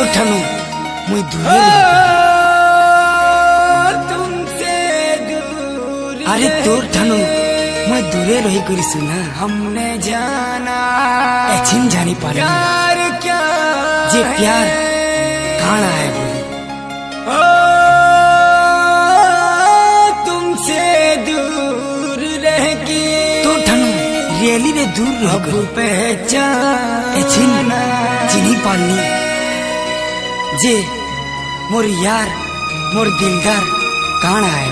तोर ठानु मुई दूर अरे तोर ठानु मैं दूरे रही करी सुना हमने जाना। एचिन जानी पा प्यार क्या जे प्यार कहाँ आए वो तुमसे दूर रह के तो ठनु रियली रे दूर रह पहचान एचिन चिनी पानी जे मोर यार मोर दिलदार कहाँ आए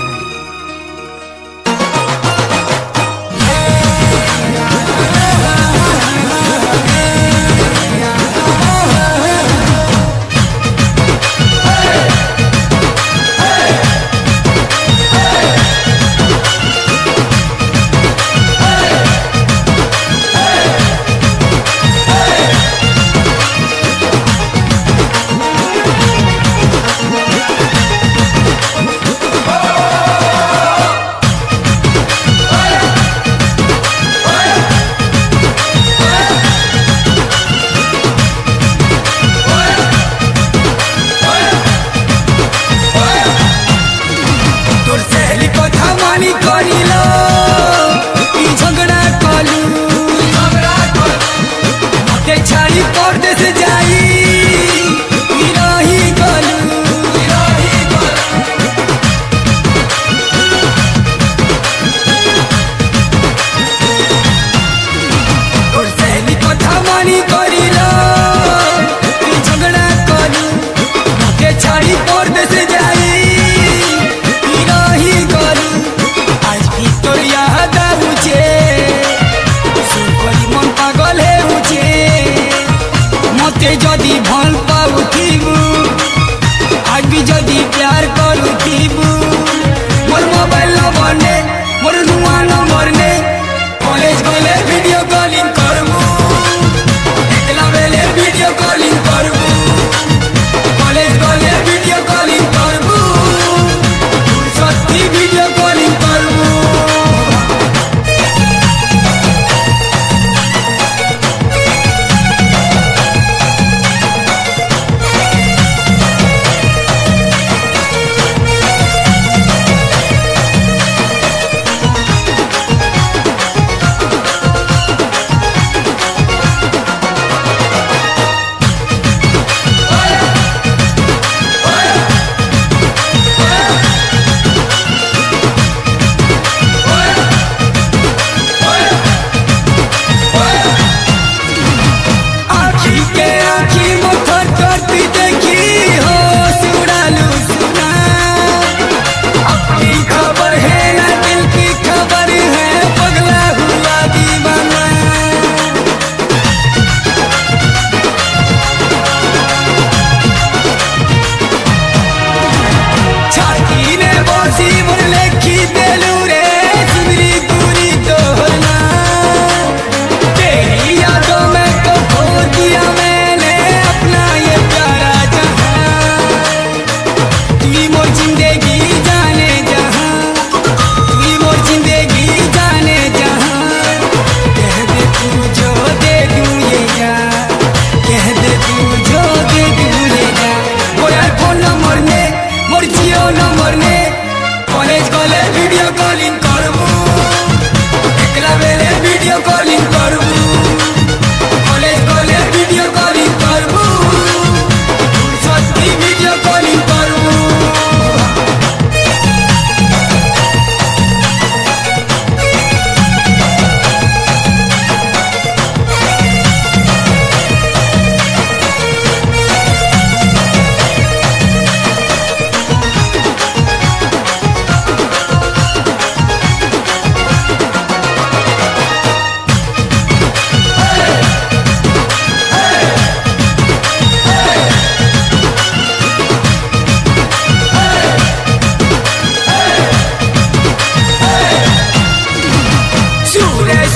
गाड़ी तोड़ दे से जा ने लेखी देलू रे सुंदरी दूरी तोहना तेरी यादों में खो दिया मैंने अपना ये प्यारा जहाँ मोर ज़िंदगी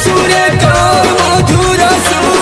सुर का मधुर सुर